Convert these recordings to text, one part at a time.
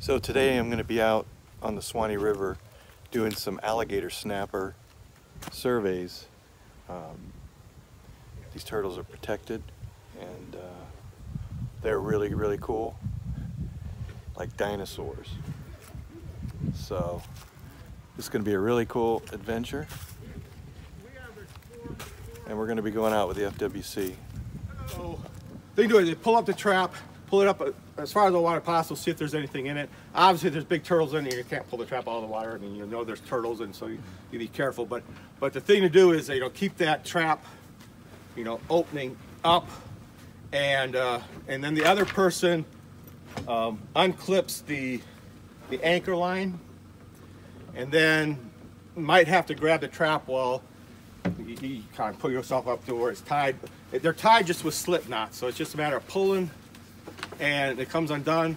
So today I'm going to be out on the Suwannee River doing some alligator snapper surveys. Um, these turtles are protected and uh, they're really really cool like dinosaurs. So this is going to be a really cool adventure and we're going to be going out with the FWC. So they do it, they pull up the trap, pull it up as far as the water possible, see if there's anything in it. Obviously, there's big turtles in here. You can't pull the trap out of the water. I mean, you know there's turtles, and so you, you be careful. But but the thing to do is, you know, keep that trap, you know, opening up, and uh, and then the other person um, unclips the the anchor line, and then might have to grab the trap while you, you kind of pull yourself up to where it's tied. They're tied just with slip knots, so it's just a matter of pulling and it comes undone.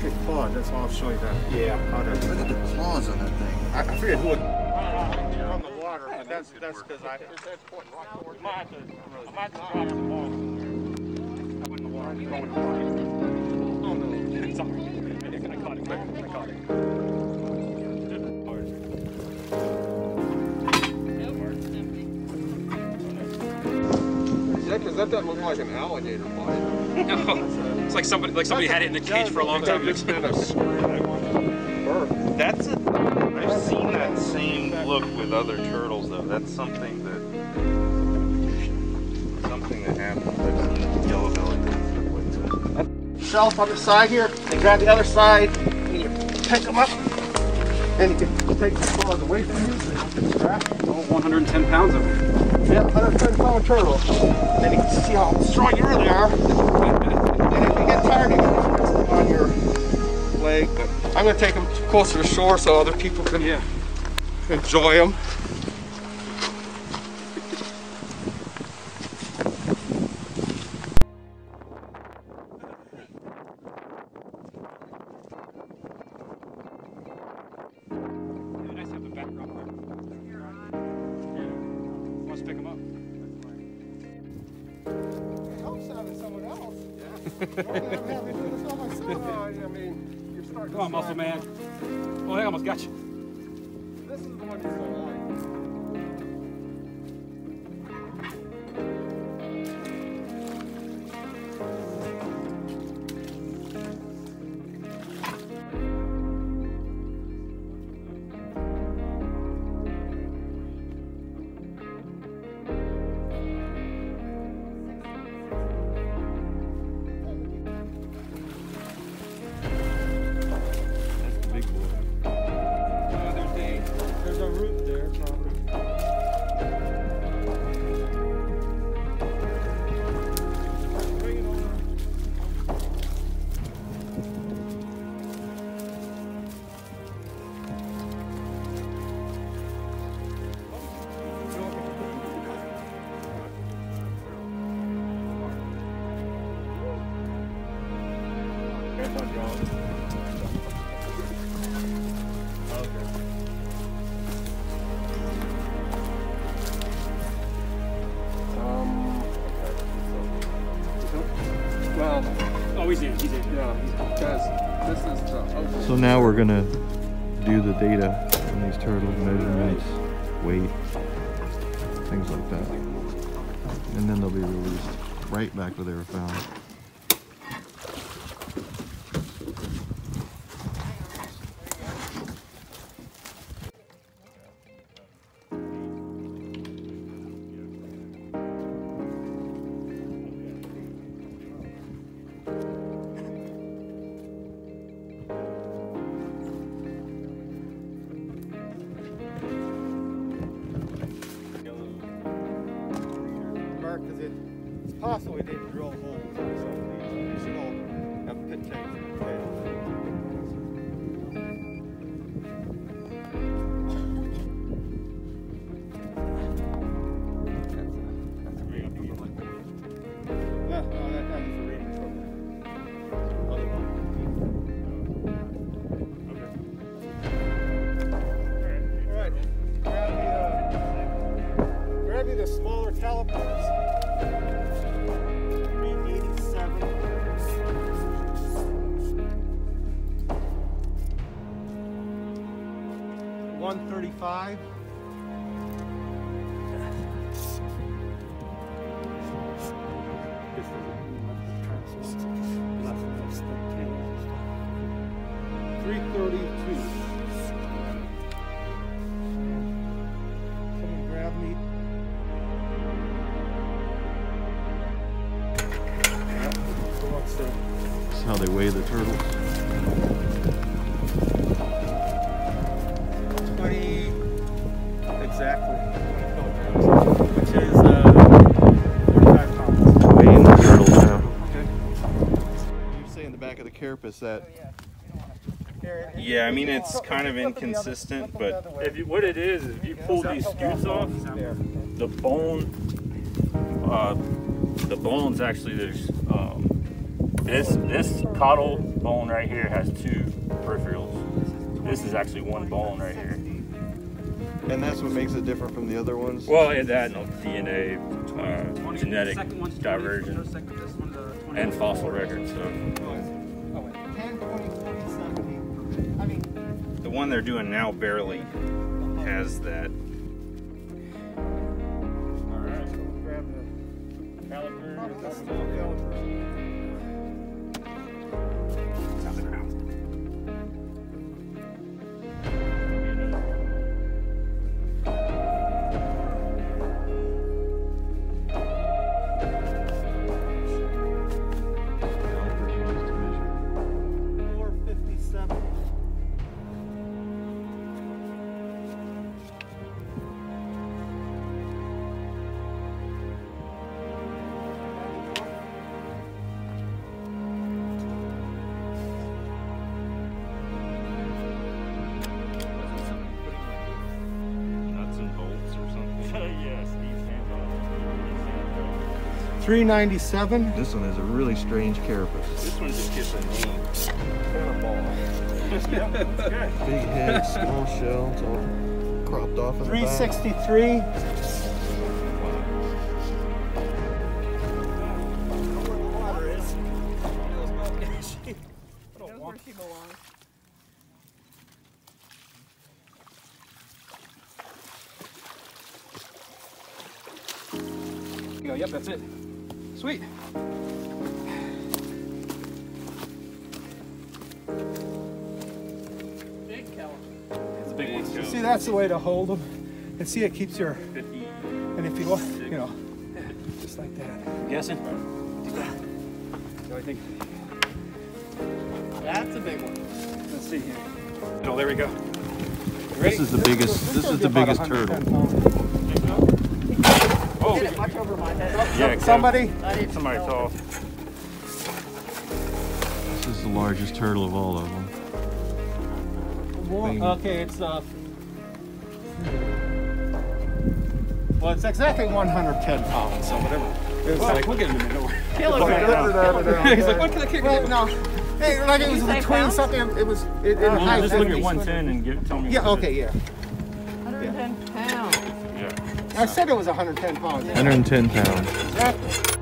You might get clawed, that's all I'll show you that. Yeah. How to, Look at the claws on that thing. I, I forget who it. From the water, but that's that's because I. Oh no. Sorry. I caught it. I caught it. Yeah, because that doesn't look like an alligator bite. No, it's like somebody like somebody had it in a cage for a long time. It's been a That's a. I've seen that same look with other turtles, though. That's something that. Something that happens. I've seen yellow belly and stuff like that. Shelf on the side here, and grab the other side, and you pick them up, and you can take the claws away from you. Strap. Oh, 110 pounds of them. Yeah, 110 pound turtle. And you can see how strong you really are. I'm going to take them closer to shore so other people can Yeah. enjoy them. Nice to have the backdrop there. Let's pick. I mean, you're starting Come on, muscle man. Oh, I almost got you. So now we're gonna do the data on these turtles, measurements, weight, things like that. And then they'll be released right back where they were found. It, it's possible we didn't drill holes on some of these. Someone grab me. How they weigh the turtles. Of the carapace that Yeah, I mean it's kind of inconsistent, but If you, what it is, is if you pull these scutes off, the bone, uh, the bones actually there's um, this this caudal bone right here has two peripherals. This is actually one bone right here. and that's what makes it different from the other ones. Well, it had no DNA, uh, genetic divergence, and fossil records. So the one they're doing now barely has that. grab the caliper. 397. This one is a really strange carapace. This one just gets a name. yeah, Big head, small shell, it's all cropped off. 363. Yep, that's it. Sweet. It's a big one. See, that's the way to hold them. And see, it keeps your, 50. and if you look, you know, just like that. Guessing? So I think That's a big one. let's see here. Oh, there we go. This is the biggest. This is the biggest turtle. Oh, Yeah, Somebody, I need somebody tall. This is the largest turtle of all of them. Bing. okay, it's, uh, well, it's exactly 110 pounds, so whatever. It's like, We'll get him in a minute. He's like, what can I kick? Well, no, hey, like it was say between pounds? something, it was, it, in high Well, just look at 110 and give, tell me. Yeah, what it okay, yeah. 110 pounds. is. Yeah. I said it was 110 pounds. 110 pounds. Exactly.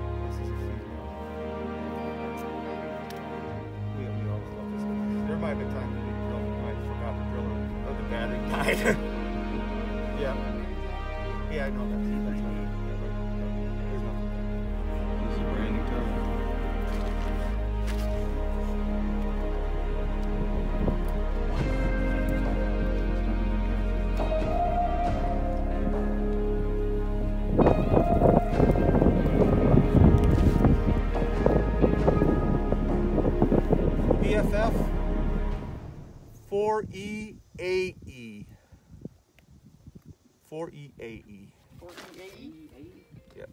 4EAE. 4EAE. Yep.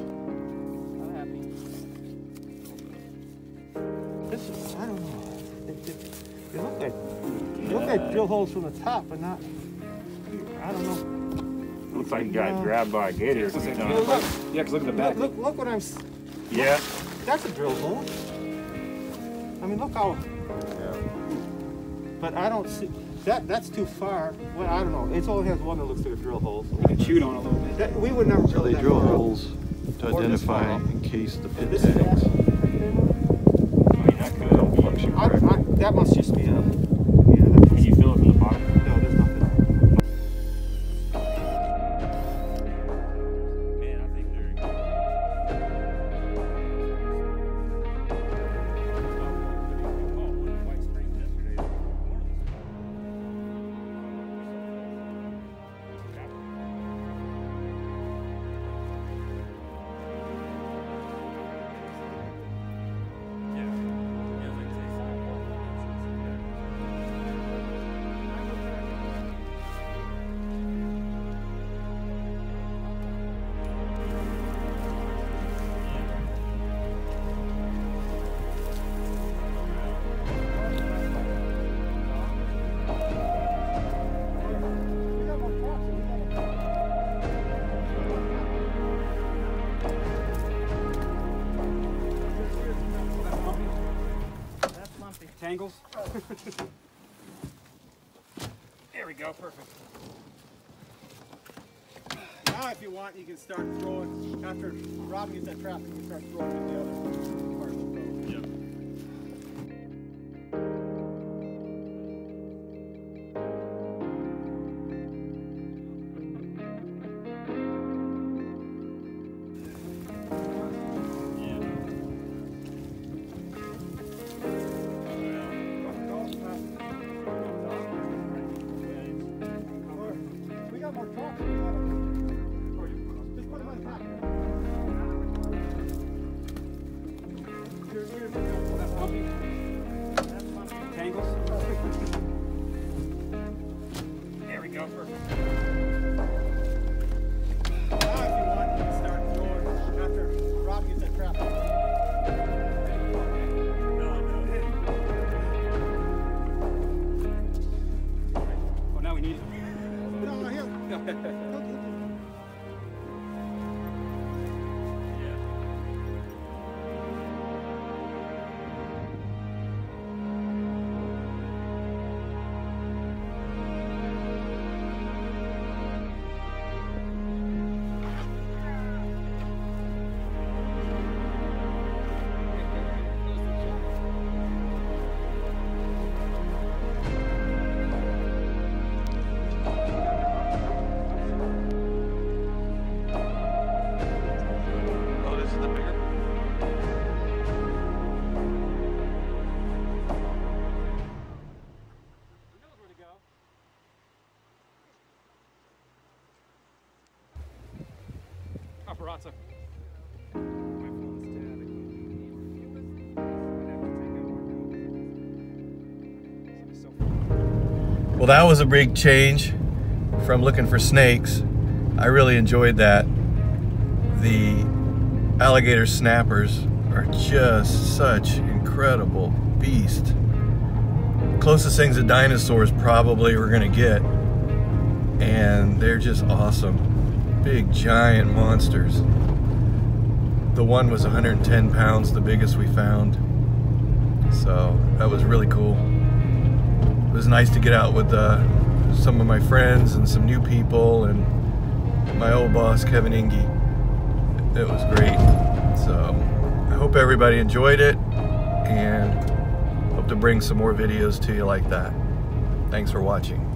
Not happy. This is, I don't know. It, it, it looked like, it looked like drill holes from the top, but not, I don't know. Looks like you got grabbed by a gator. or something. Look, look, Yeah, because look at the look, look, look what I'm, Yeah. that's a drill hole. I mean, look how, Yeah. but I don't see, that, that's too far. Well, I don't know. It only has one that looks like a drill hole. so- You can shoot on a little bit. That, we would never So they drill far. holes to Or identify far in case the pit This tags. I mean, that could help you. function I. I, that must just be a, Tangles. there we go, perfect. Now, if you want, you can start throwing, after Rob gets that trap, you can start throwing with the other Well, that was a big change from looking for snakes. I really enjoyed that. The alligator snappers are just such incredible beast. Closest things to dinosaurs probably we're gonna get. And they're just awesome. Big giant monsters. The one was 110 pounds, the biggest we found. So that was really cool it was nice to get out with uh, some of my friends and some new people and my old boss Kevin Enge. It was great. So I hope everybody enjoyed it and Hope to bring some more videos to you like that. Thanks for watching.